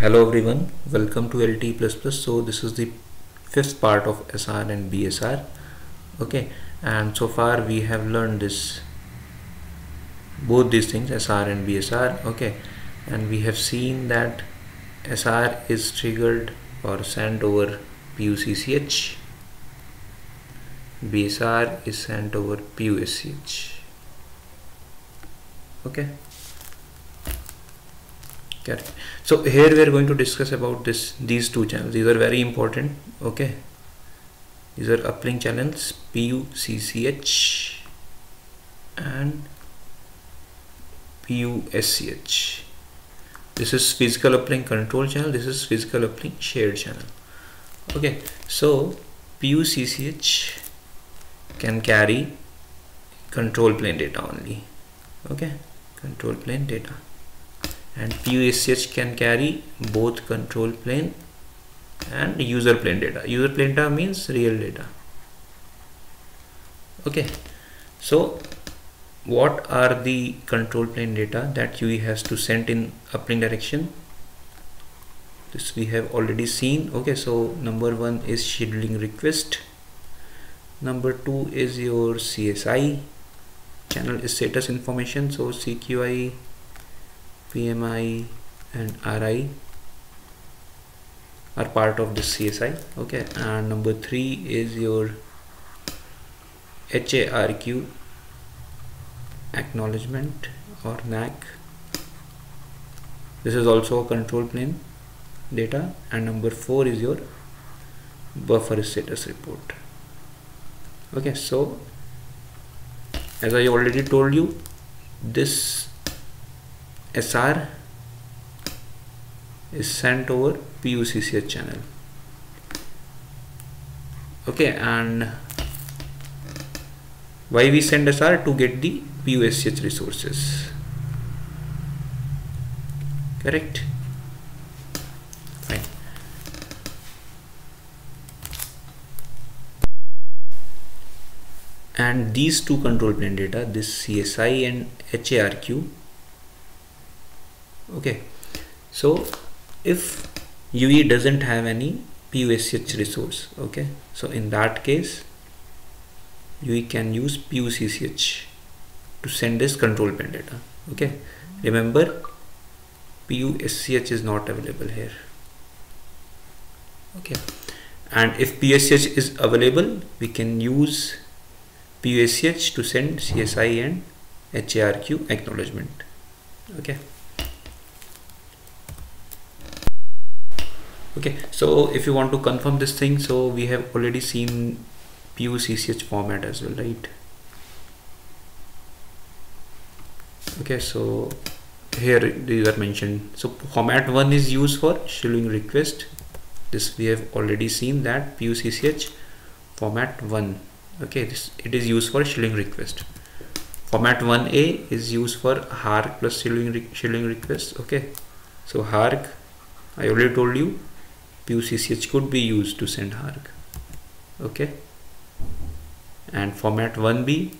hello everyone welcome to LTE++ so this is the fifth part of SR and BSR okay and so far we have learned this both these things SR and BSR okay and we have seen that SR is triggered or sent over PUCCH BSR is sent over PUSCH okay so here we are going to discuss about this these two channels. These are very important okay? These are uplink channels PUCCH and PUSCH this is physical uplink control channel. This is physical uplink shared channel. Okay. So PUCCH can carry control plane data only. Okay. Control plane data and PUSCH can carry both control plane and user plane data. User plane data means real data. Okay. So what are the control plane data that UE has to send in uplink direction? This we have already seen. Okay so number one is scheduling request. Number two is your CSI channel status information so CQI PMI and RI are part of this CSI okay? And number three is your HARQ acknowledgement or NACK this is also a control plane data. And number four is your buffer status report. Okay so as I already told you this SR is sent over PUCCH channel. Okay and why we send SR to get the PUSCH resources. Correct? Fine. And these two control plane data this CSI and HARQ okay. So if UE doesn't have any PUSCH resource okay so in that case UE can use PUCCH to send this control plane data okay. Remember PUSCH is not available here okay. And if PUSCH is available we can use PUSCH to send CSI and HARQ acknowledgement okay okay so if you want to confirm this thing so we have already seen PUCCH format as well right? Okay so here these are mentioned. So format 1 is used for scheduling request. This we have already seen that PUCCH format 1 okay this it is used for scheduling request. Format 1a is used for HARQ plus scheduling, re request. Okay so HARQ I already told you PUCCH could be used to send HARQ okay? And format 1b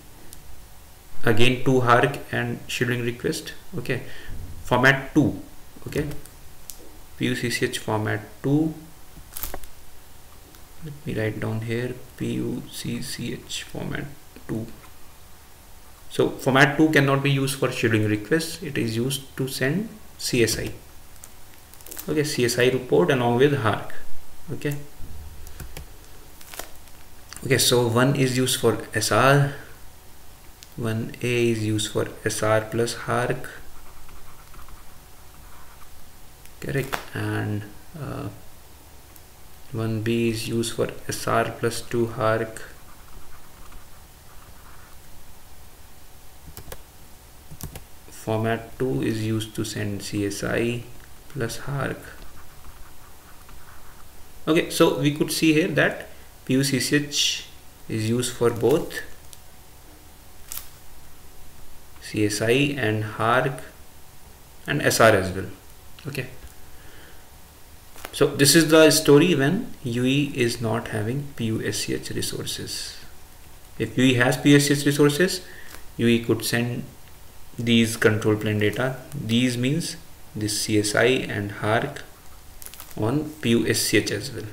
again to HARQ and scheduling request okay? Format 2 okay? PUCCH format 2 let me write down here PUCCH format 2 so format 2 cannot be used for scheduling requests it is used to send CSI okay CSI report along with HARQ okay. Okay so one is used for SR 1A is used for SR plus HARQ correct. And uh, 1B is used for SR plus 2 HARQ format 2 is used to send CSI plus HARQ okay so we could see here that PUCCH is used for both CSI and HARQ and SR as well. Okay. So this is the story when UE is not having PUSCH resources. If UE has PUSCH resources UE could send these control plane data. These means this CSI and HARQ on PUSCH as well.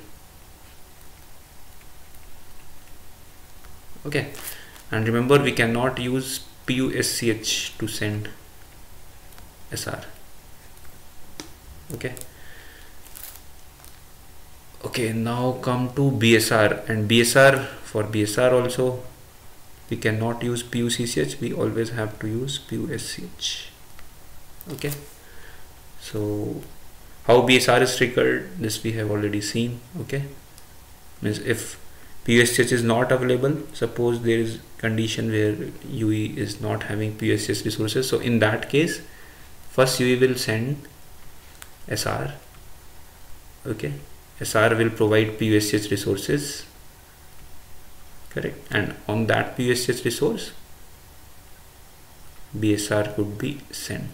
Okay. And remember we cannot use PUSCH to send SR okay. Okay now come to BSR and BSR for BSR also we cannot use PUCCH we always have to use PUSCH okay so how BSR is triggered this we have already seen okay? Means if PUSCH is not available suppose there is condition where UE is not having PUSCH resources. So in that case first UE will send SR okay? SR will provide PUSCH resources correct? And on that PUSCH resource BSR could be sent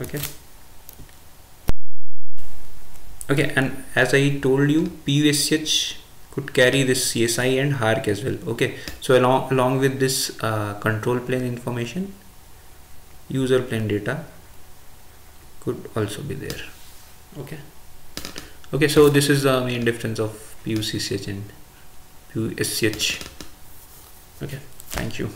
okay. Okay and as I told you PUSCH could carry this CSI and HARQ as well. Okay so along along with this uh, control plane information user plane data could also be there. Okay. Okay so this is the main difference of PUCCH and PUSCH okay thank you